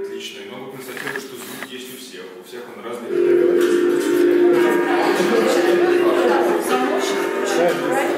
Отлично. И могу констатировать, что звук есть у всех. У всех он разный. right?